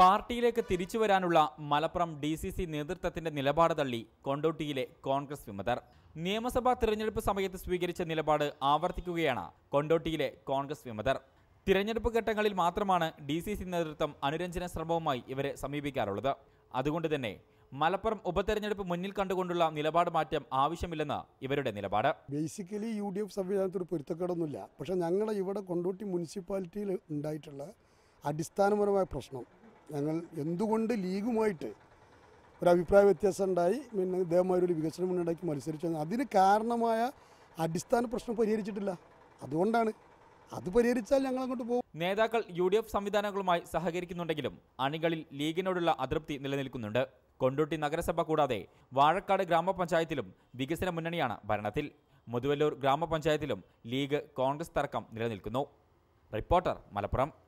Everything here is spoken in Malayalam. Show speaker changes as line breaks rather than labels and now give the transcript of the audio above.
പാർട്ടിയിലേക്ക് തിരിച്ചു വരാനുള്ള മലപ്പുറം ഡി സി സി നേതൃത്വത്തിന്റെ നിലപാട് തള്ളി കൊണ്ടോട്ടിയിലെ കോൺഗ്രസ് വിമതർ. നിയമസഭാ തിരഞ്ഞെടുപ്പ് സമയത്ത് സ്വീകരിച്ച നിലപാട് ആവർത്തിക്കുകയാണ് കൊണ്ടോട്ടിയിലെ കോൺഗ്രസ് വിമതർ. തിരഞ്ഞെടുപ്പ് ഘട്ടങ്ങളിൽ മാത്രമാണ് ഡി സി സി നേതൃത്വം അനുരഞ്ജന ശ്രമവുമായി ഇവരെ സമീപിക്കാറുള്ളത്. അതുകൊണ്ട് തന്നെ മലപ്പുറം ഉപതെരഞ്ഞെടുപ്പ് മുന്നിൽ കണ്ടുകൊണ്ടുള്ള നിലപാട് മാറ്റം ആവശ്യമില്ലെന്ന് ഇവരുടെ നിലപാട്.
ബേസിക്കലി യു ഡി എഫ് സംവിധാനത്തോട് പൊരുത്തക്കേടൊന്നുമില്ല. പക്ഷേ ഞങ്ങളെ ഇവിടെ കൊണ്ടോട്ടി മുനിസിപ്പാലിറ്റിയിൽ ഉണ്ടായിട്ടുള്ള അടിസ്ഥാനപരമായ പ്രശ്നം ഞങ്ങൾ എന്തുകൊണ്ട് ലീഗുമായിട്ട് ഒരു അഭിപ്രായ വ്യത്യാസം ഉണ്ടായി? പിന്നെ ഇതേമാതിരി ഒരു വികസനം ഉണ്ടാക്കി മത്സരിച്ചു. അതിന് കാരണമായ അടിസ്ഥാന പ്രശ്നം പരിഹരിച്ചിട്ടില്ല. അതുകൊണ്ടാണ്. അത് പരിഹരിച്ചാൽ ഞങ്ങൾ അങ്ങോട്ട് പോകും.
നേതാക്കൾ യു ഡി എഫ് സംവിധാനങ്ങളുമായി സഹകരിക്കുന്നുണ്ടെങ്കിലും അണികളിൽ ലീഗിനോടുള്ള അതൃപ്തി നിലനിൽക്കുന്നുണ്ട്. കൊണ്ടോട്ടി നഗരസഭ കൂടാതെ വാഴക്കാട് ഗ്രാമപഞ്ചായത്തിലും വികസന മുന്നണിയാണ് ഭരണത്തിൽ. മുതുവല്ലൂർ ഗ്രാമപഞ്ചായത്തിലും ലീഗ് കോൺഗ്രസ് തർക്കം നിലനിൽക്കുന്നു. റിപ്പോർട്ടർ മലപ്പുറം.